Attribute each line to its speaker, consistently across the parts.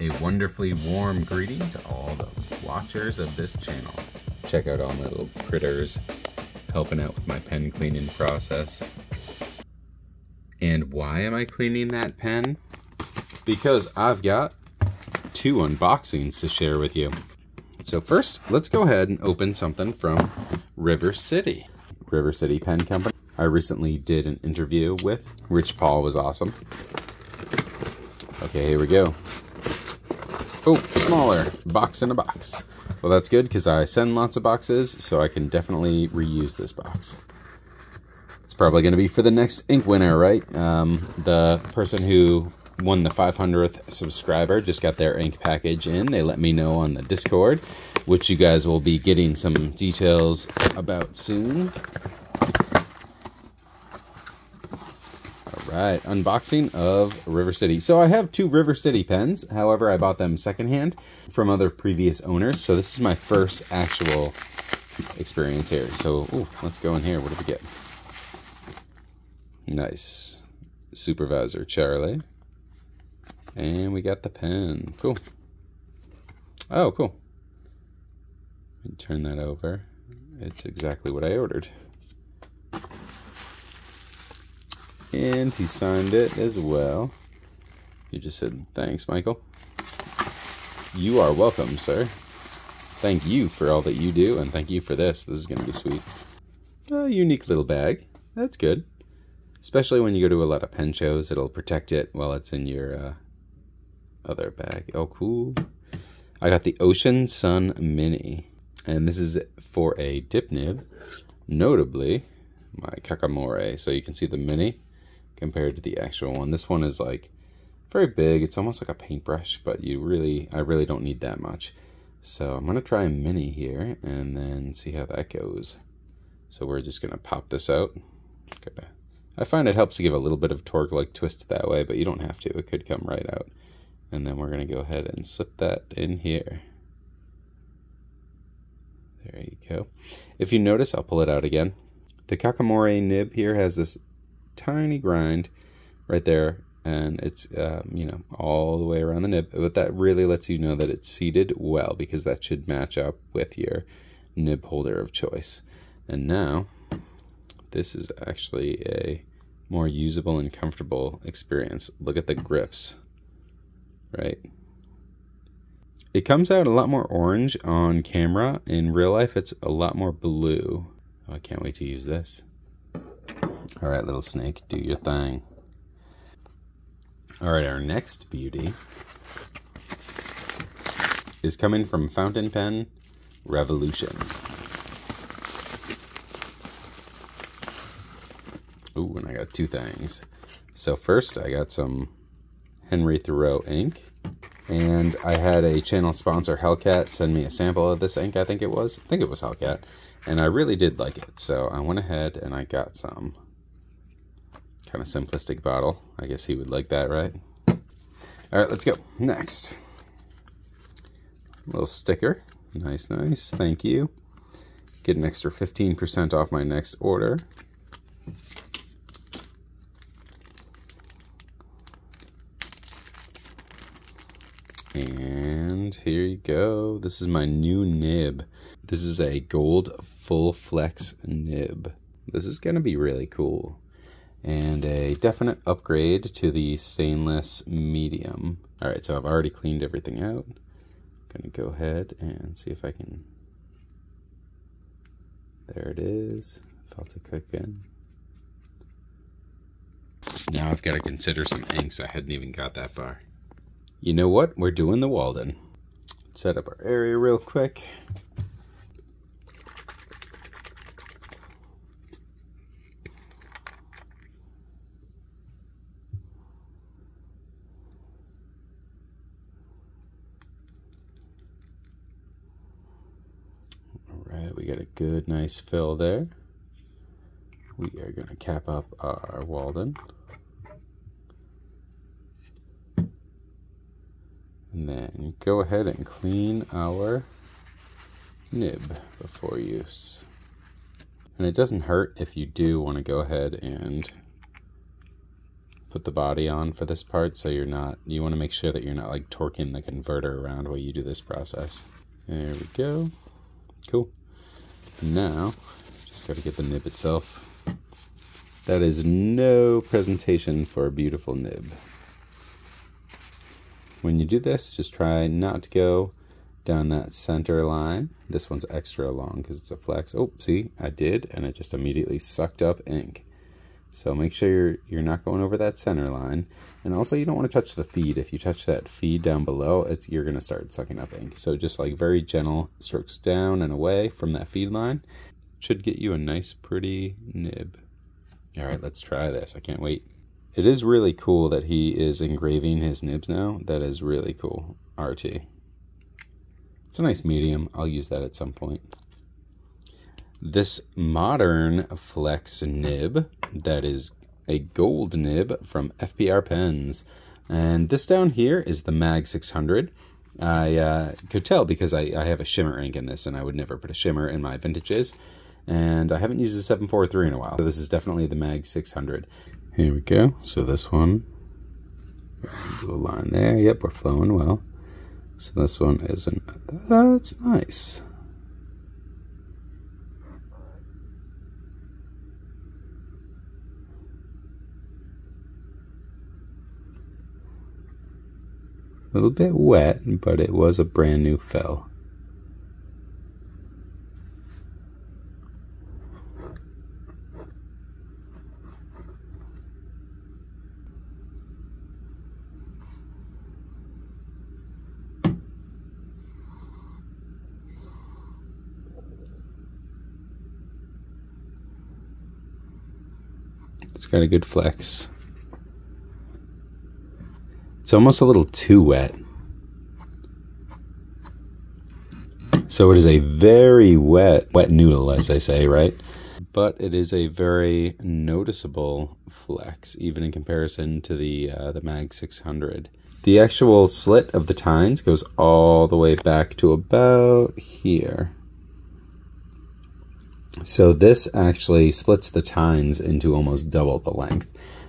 Speaker 1: A wonderfully warm greeting to all the watchers of this channel. Check out all my little critters helping out with my pen cleaning process. And why am I cleaning that pen? Because I've got two unboxings to share with you. So first, let's go ahead and open something from River City. River City Pen Company. I recently did an interview with. Rich Paul was awesome. Okay, here we go. Oh, smaller. Box in a box. Well, that's good because I send lots of boxes, so I can definitely reuse this box. It's probably going to be for the next ink winner, right? Um, the person who won the 500th subscriber just got their ink package in. They let me know on the Discord, which you guys will be getting some details about soon. Right, unboxing of River City. So I have two River City pens. However, I bought them secondhand from other previous owners. So this is my first actual experience here. So ooh, let's go in here. What did we get? Nice. Supervisor Charlie. And we got the pen. Cool. Oh, cool. Turn that over. It's exactly what I ordered. And he signed it as well. He just said, thanks, Michael. You are welcome, sir. Thank you for all that you do, and thank you for this. This is going to be sweet. A unique little bag. That's good. Especially when you go to a lot of pen shows, it'll protect it while it's in your uh, other bag. Oh, cool. I got the Ocean Sun Mini. And this is for a dip nib. Notably, my Kakimori. So you can see the Mini compared to the actual one. This one is like very big. It's almost like a paintbrush, but you really, I really don't need that much. So I'm going to try a mini here and then see how that goes. So we're just going to pop this out. I find it helps to give a little bit of torque like twist that way, but you don't have to. It could come right out. And then we're going to go ahead and slip that in here. There you go. If you notice, I'll pull it out again. The Kakimori nib here has this tiny grind right there and it's um, you know all the way around the nib but that really lets you know that it's seated well because that should match up with your nib holder of choice. And now this is actually a more usable and comfortable experience. Look at the grips right? It comes out a lot more orange on camera. In real life it's a lot more blue. Oh, I can't wait to use this all right, little snake, do your thing. All right, our next beauty is coming from Fountain Pen Revolution. Ooh, and I got two things. So first, I got some Henry Thoreau ink. And I had a channel sponsor, Hellcat, send me a sample of this ink, I think it was. I think it was Hellcat. And I really did like it. So I went ahead and I got some kind of simplistic bottle. I guess he would like that, right? All right, let's go. Next. Little sticker. Nice, nice. Thank you. Get an extra 15% off my next order. And here you go. This is my new nib. This is a gold full flex nib. This is going to be really cool and a definite upgrade to the stainless medium. All right, so I've already cleaned everything out. I'm gonna go ahead and see if I can, there it is, felt it click in. Now I've got to consider some inks. I hadn't even got that far. You know what? We're doing the Walden. Set up our area real quick. get a good nice fill there. We are going to cap up our Walden. And then go ahead and clean our nib before use. And it doesn't hurt if you do want to go ahead and put the body on for this part so you're not you want to make sure that you're not like torquing the converter around while you do this process there we go cool now just got to get the nib itself. That is no presentation for a beautiful nib. When you do this just try not to go down that center line. This one's extra long because it's a flex. Oh see I did and it just immediately sucked up ink so make sure you're, you're not going over that center line. And also you don't want to touch the feed. If you touch that feed down below, it's you're going to start sucking up ink. So just like very gentle strokes down and away from that feed line should get you a nice pretty nib. All right, let's try this. I can't wait. It is really cool that he is engraving his nibs now. That is really cool. RT. It's a nice medium. I'll use that at some point this modern flex nib that is a gold nib from FPR pens. And this down here is the MAG 600. I uh, could tell because I, I have a shimmer ink in this and I would never put a shimmer in my vintages. And I haven't used the 743 in a while. So this is definitely the MAG 600. Here we go. So this one, a line there. Yep, we're flowing well. So this one isn't, that's nice. A little bit wet, but it was a brand new fill. It's got a good flex. It's almost a little too wet. So it is a very wet, wet noodle, as they say, right? But it is a very noticeable flex, even in comparison to the uh, the Mag 600. The actual slit of the tines goes all the way back to about here. So this actually splits the tines into almost double the length.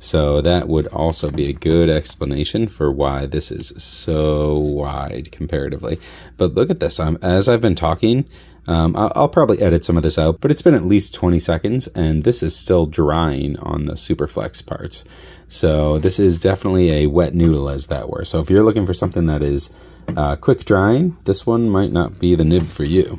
Speaker 1: So that would also be a good explanation for why this is so wide comparatively. But look at this. I'm, as I've been talking, um, I'll, I'll, probably edit some of this out, but it's been at least 20 seconds and this is still drying on the Superflex parts. So this is definitely a wet noodle as that were. So if you're looking for something that is uh, quick drying, this one might not be the nib for you.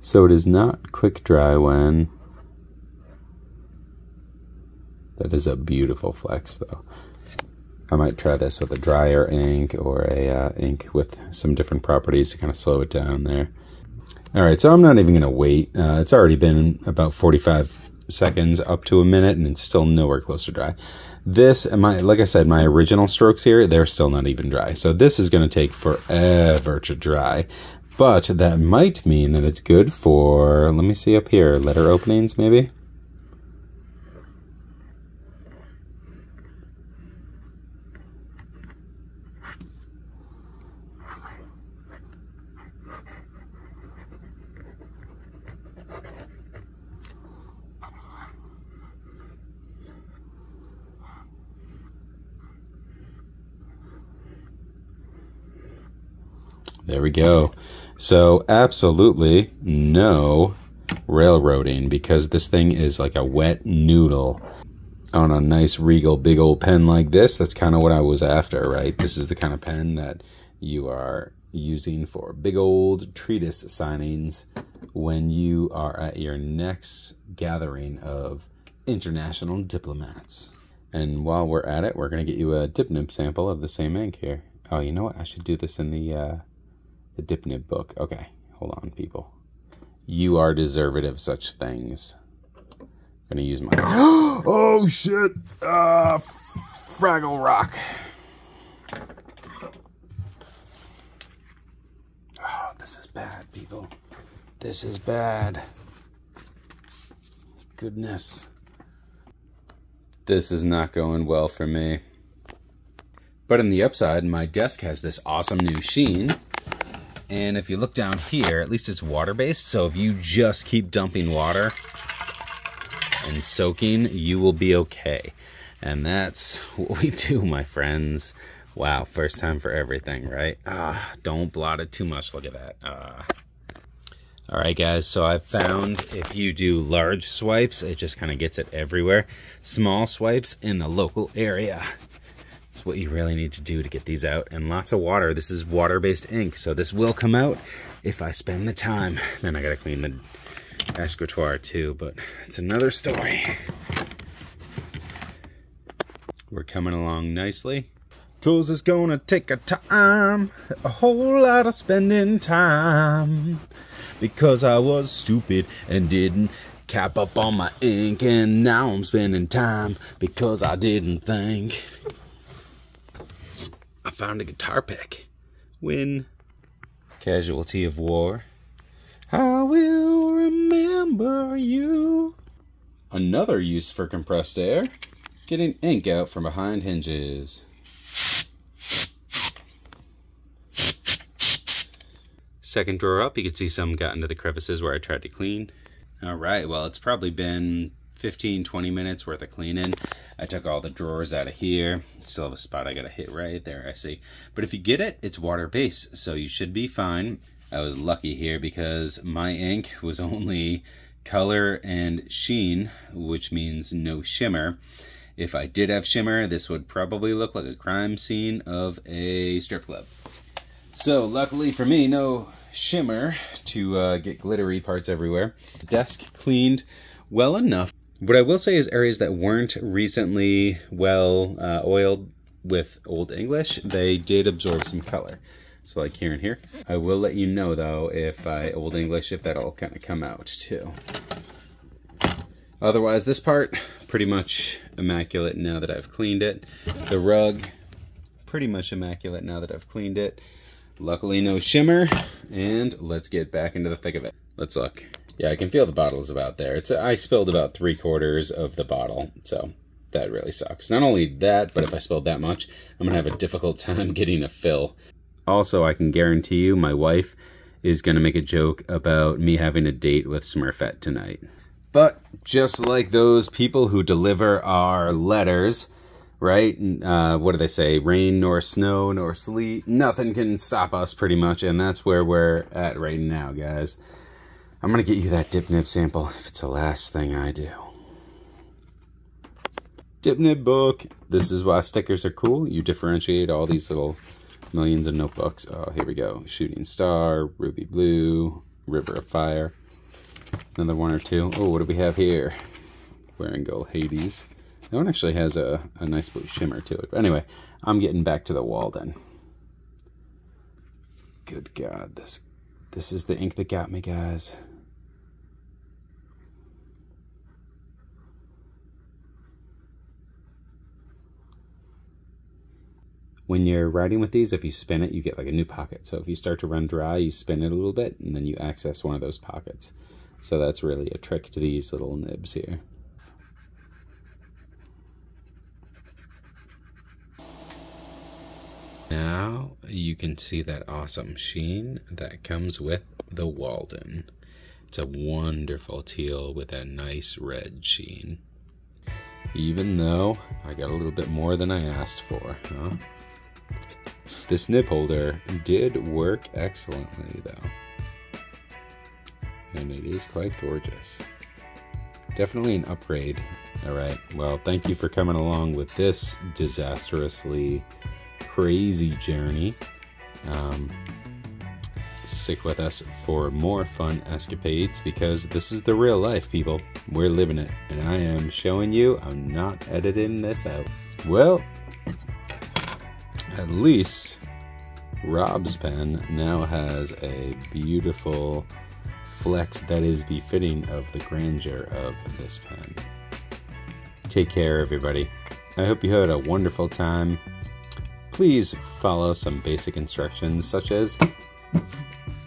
Speaker 1: So it is not quick dry when that is a beautiful flex though. I might try this with a drier ink or a uh, ink with some different properties to kind of slow it down there. All right, so I'm not even going to wait. Uh, it's already been about 45 seconds up to a minute and it's still nowhere close to dry. This, my like I said, my original strokes here, they're still not even dry. So this is going to take forever to dry. But that might mean that it's good for, let me see up here, letter openings maybe? There we go. So absolutely no railroading because this thing is like a wet noodle on a nice regal big old pen like this. That's kind of what I was after, right? This is the kind of pen that you are using for big old treatise signings when you are at your next gathering of international diplomats. And while we're at it, we're going to get you a dip nib sample of the same ink here. Oh, you know what? I should do this in the uh, the dip nib book. Okay, hold on, people. You are deserving of such things. I'm gonna use my. oh shit! Uh, Fraggle Rock. Oh, this is bad, people. This is bad. Goodness. This is not going well for me. But on the upside, my desk has this awesome new sheen and if you look down here, at least it's water-based. So if you just keep dumping water and soaking, you will be okay. And that's what we do, my friends. Wow, first time for everything, right? Ah, don't blot it too much. Look at that. Ah. All right, guys, so I've found if you do large swipes, it just kind of gets it everywhere. Small swipes in the local area. It's what you really need to do to get these out. And lots of water. This is water-based ink, so this will come out if I spend the time. Then I gotta clean the escritoire too, but it's another story. We're coming along nicely. Cause it's gonna take a time, a whole lot of spending time. Because I was stupid and didn't cap up on my ink and now I'm spending time because I didn't think. I found a guitar pick. Win. Casualty of war. I will remember you. Another use for compressed air. Getting ink out from behind hinges. Second drawer up, you can see some got into the crevices where I tried to clean. All right, well, it's probably been 15, 20 minutes worth of cleaning. I took all the drawers out of here. Still have a spot I gotta hit right there, I see. But if you get it, it's water-based, so you should be fine. I was lucky here because my ink was only color and sheen, which means no shimmer. If I did have shimmer, this would probably look like a crime scene of a strip club. So luckily for me, no shimmer to uh, get glittery parts everywhere. Desk cleaned well enough. What I will say is areas that weren't recently well uh, oiled with Old English, they did absorb some color. So like here and here. I will let you know though if I Old English, if that'll kind of come out too. Otherwise, this part, pretty much immaculate now that I've cleaned it. The rug, pretty much immaculate now that I've cleaned it. Luckily, no shimmer, and let's get back into the thick of it. Let's look. Yeah, I can feel the bottle's about there. It's I spilled about three quarters of the bottle, so that really sucks. Not only that, but if I spilled that much, I'm gonna have a difficult time getting a fill. Also, I can guarantee you my wife is gonna make a joke about me having a date with Smurfette tonight. But just like those people who deliver our letters, right? Uh, what do they say? Rain nor snow nor sleet. Nothing can stop us pretty much. And that's where we're at right now, guys. I'm going to get you that dip nib sample if it's the last thing I do. Dip nib book. This is why stickers are cool. You differentiate all these little millions of notebooks. Oh, here we go. Shooting Star, Ruby Blue, River of Fire. Another one or two. Oh, what do we have here? Wearingeul Hades. That one actually has a, a nice blue shimmer to it. But anyway, I'm getting back to the wall then. Good God, this this is the ink that got me, guys. When you're writing with these, if you spin it, you get like a new pocket. So if you start to run dry, you spin it a little bit, and then you access one of those pockets. So that's really a trick to these little nibs here. Now you can see that awesome sheen that comes with the Walden. It's a wonderful teal with a nice red sheen. Even though I got a little bit more than I asked for, huh? This nib holder did work excellently though and it is quite gorgeous. Definitely an upgrade. All right, well, thank you for coming along with this disastrously crazy journey. Um, stick with us for more fun escapades because this is the real life, people. We're living it, and I am showing you I'm not editing this out. Well, at least Rob's pen now has a beautiful flex that is befitting of the grandeur of this pen. Take care, everybody. I hope you had a wonderful time. Please follow some basic instructions, such as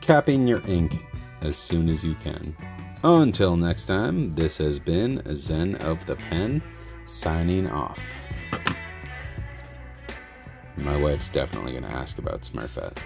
Speaker 1: capping your ink as soon as you can. Until next time, this has been Zen of the Pen, signing off. My wife's definitely going to ask about Smurfette.